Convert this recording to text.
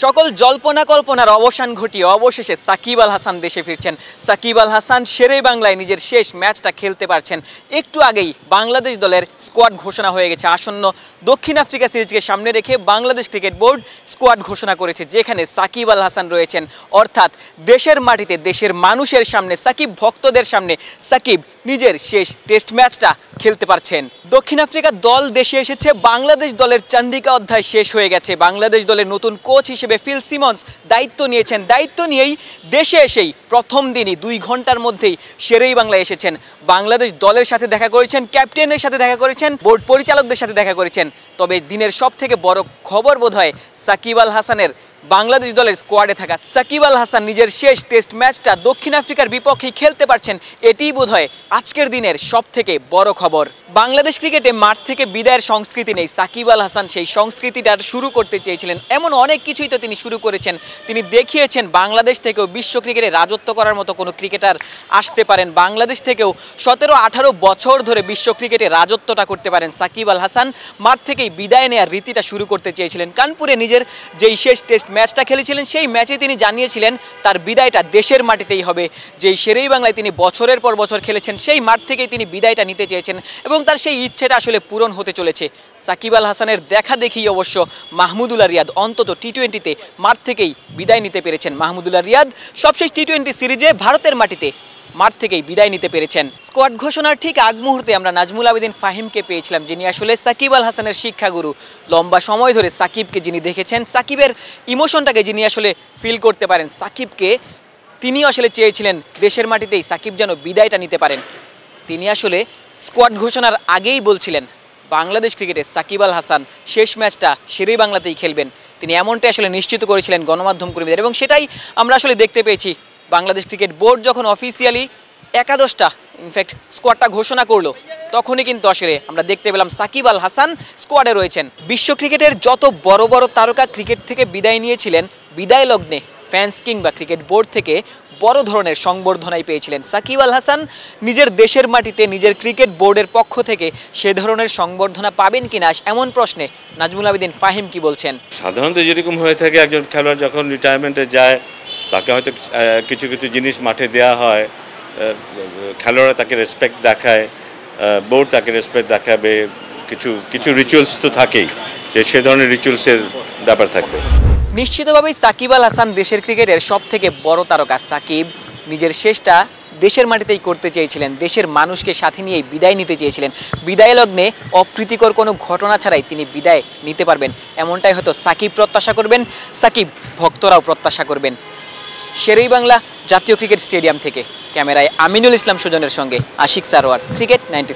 সকল জল্পনা কল্পনার অবসান ঘটিয়ে অবশেষে সাকিব আল হাসান দেশে ফিরছেন। সাকিব আল হাসান সেরেই বাংলায় নিজের শেষ ম্যাচটা খেলতে পারছেন। একটু আগেই বাংলাদেশ দলের স্কোয়াড ঘোষণা হয়ে গেছে। আসন্ন দক্ষিণ আফ্রিকা সিরিজকে সামনে রেখে বাংলাদেশ ক্রিকেট বোর্ড স্কোয়াড ঘোষণা করেছে, যেখানে সাকিব আল হাসান রয়েছেন। অর্থাৎ দেশের মাটিতে, দেশের মানুষের সামনে, সাকিব ভক্তদের সামনে সাকিব নিজের শেষ টেস্ট ম্যাচটা খেলতে পারছেন। দক্ষিণ আফ্রিকা দল দেশে এসেছে, বাংলাদেশ দলের চান্ডিকা অধ্যায় শেষ হয়ে গেছে। বাংলাদেশ দলের নতুন কোচ হিসেবে ফিল সিমন্স দায়িত্ব নিয়েছেন। দায়িত্ব নিয়েই দেশে এসেই প্রথম দিনই দুই ঘণ্টার মধ্যেই সেরেই বাংলায় এসেছেন। বাংলাদেশ দলের সাথে দেখা করেছেন ক্যাপ্টেনের সাথে দেখা করেছেন বোর্ড পরিচালকদের সাথে দেখা করেছেন। তবে দিনের সব থেকে বড় খবর বোধ হয় সাকিব আল হাসানের বাংলাদেশ দলের স্কোয়াডে থাকা সাকিব আল হাসান নিজের শেষ টেস্ট ম্যাচটা দক্ষিণ আফ্রিকার বিপক্ষে খেলতে পারছেন, এটিই বোধ হয় আজকের দিনের সব থেকে বড় খবর। বাংলাদেশ ক্রিকেটে মাঠ থেকে বিদায়ের সংস্কৃতি নেই সাকিব আল হাসান। সেই সংস্কৃতিটা শুরু করতে চেয়েছিলেন। এমন অনেক কিছুই তো তিনি শুরু করেছেন। তিনি দেখিয়েছেন বাংলাদেশ থেকেও বিশ্ব ক্রিকেটে রাজত্ব করার মতো কোনো ক্রিকেটার আসতে পারেন। বাংলাদেশ থেকেও সতেরো আঠারো বছর ধরে বিশ্ব ক্রিকেটে রাজত্বটা করতে পারেন সাকিব আল হাসান। মাঠ থেকেই বিদায় নেওয়ার রীতিটা শুরু করতে চেয়েছিলেন। কানপুরে নিজের যেই শেষ টেস্ট ম্যাচটা খেলেছিলেন, সেই ম্যাচে তিনি জানিয়েছিলেন তার বিদায়টা দেশের মাটিতেই হবে। যেই সেরেই বাংলায় তিনি বছরের পর বছর খেলেছেন, সেই মাঠ থেকেই তিনি বিদায়টা নিতে চেয়েছেন এবং তার সেই ইচ্ছেটা আসলে পূরণ হতে চলেছে। সাকিব আল হাসানের দেখা দেখি অবশ্য মাহমুদুল্লাহ রিয়াদ অন্তত টি টোয়েন্টিতে মাঠ থেকেই বিদায় নিতে পেরেছেন মাহমুদুল্লাহ রিয়াদ। সবশেষ টি টোয়েন্টি সিরিজে ভারতের মাটিতে মাঠ থেকেই বিদায় নিতে পেরেছেন। স্কোয়াড ঘোষণার ঠিক আগ মুহূর্তে আমরা নাজমুল আবেদিন ফাহিমকে পেয়েছিলাম, যিনি আসলে সাকিব আল হাসানের শিক্ষাগুরু। লম্বা সময় ধরে সাকিবকে যিনি দেখেছেন, সাকিবের ইমোশনটাকে যিনি আসলে ফিল করতে পারেন, সাকিবকে তিনি আসলে চেয়েছিলেন দেশের মাটিতেই সাকিব যেন বিদায়টা নিতে পারেন। তিনি আসলে স্কোয়াড ঘোষণার আগেই বলছিলেন, বাংলাদেশ ক্রিকেটে সাকিব আল হাসান শেষ ম্যাচটা সেরেই বাংলাতেই খেলবেন। তিনি এমনটাই আসলে নিশ্চিত করেছিলেন গণমাধ্যম কর্মীদের, এবং সেটাই আমরা আসলে দেখতে পেয়েছি বাংলাদেশ ক্রিকেট বোর্ড যখন অফিসিয়ালি একাদশটা ইনফ্যাক্ট স্কোয়াডটা ঘোষণা করল, তখনই কিন্তু আসলে আমরা দেখতে পেলাম সাকিব আল হাসান স্কোয়াডে রয়েছেন। বিশ্ব ক্রিকেটের যত বড় বড় তারকা ক্রিকেট থেকে বিদায় নিয়েছিলেন, বিদায় লগ্নে ফ্যান্স কিংবা ক্রিকেট বোর্ড থেকে বড় ধরনের সংবর্ধনাই পেয়েছিলেন সাকিব আল হাসান। নিজের দেশের মাটিতে নিজের ক্রিকেট বোর্ডের পক্ষ থেকে সে ধরনের সংবর্ধনা পাবেন কিনা, এমন প্রশ্নে নাজমুল আবেদিন ফাহিম কি বলছেন? সাধারণত যেরকম হয়ে থাকে, একজন খেলোয়াড় যখন রিটায়ারমেন্টে যায় তাকে হয়তো কিছু কিছু জিনিস মাঠে দেওয়া হয় খেলোয়াড়রা তাকে রেসপেক্ট দেখায় বোর্ড তাকে রেসপেক্ট দেখাবে, কিছু কিছু রিচুয়ালস তো থাকেই, সে সে ধরনের রিচুয়ালসের ব্যাপার থাকবে। নিশ্চিতভাবেই সাকিব আল হাসান দেশের ক্রিকেটের সব থেকে বড় তারকা সাকিব। নিজের শেষটা দেশের মাটিতেই করতে চেয়েছিলেন, দেশের মানুষকে সাথে নিয়েই বিদায় নিতে চেয়েছিলেন। বিদায় লগ্নে অপ্রীতিকর কোনো ঘটনা ছাড়াই তিনি বিদায় নিতে পারবেন, এমনটাই হয়তো সাকিব প্রত্যাশা করবেন, সাকিব ভক্তরাও প্রত্যাশা করবেন। শেরেই বাংলা জাতীয় ক্রিকেট স্টেডিয়াম থেকে। ক্যামেরায় আমিনুল ইসলাম সুজনের সঙ্গে আশিক সারোয়ার, ক্রিকেট নাইনটি